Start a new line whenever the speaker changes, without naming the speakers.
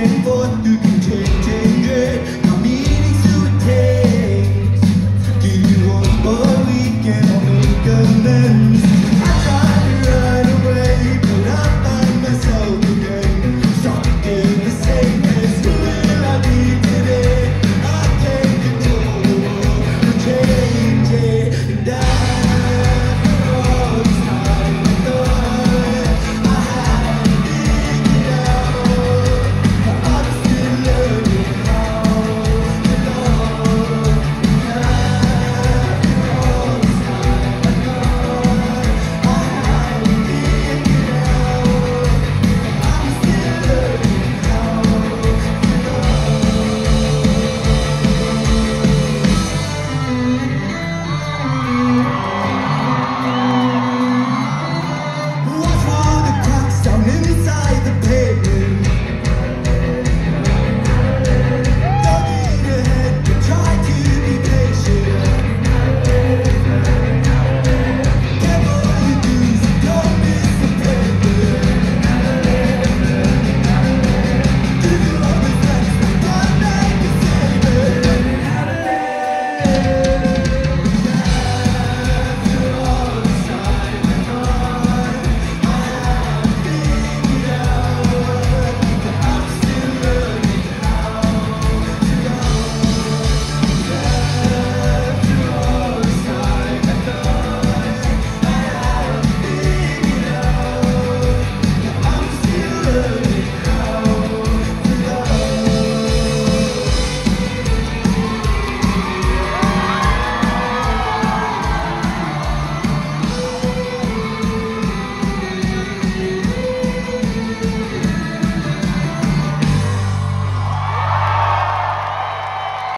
Make amends.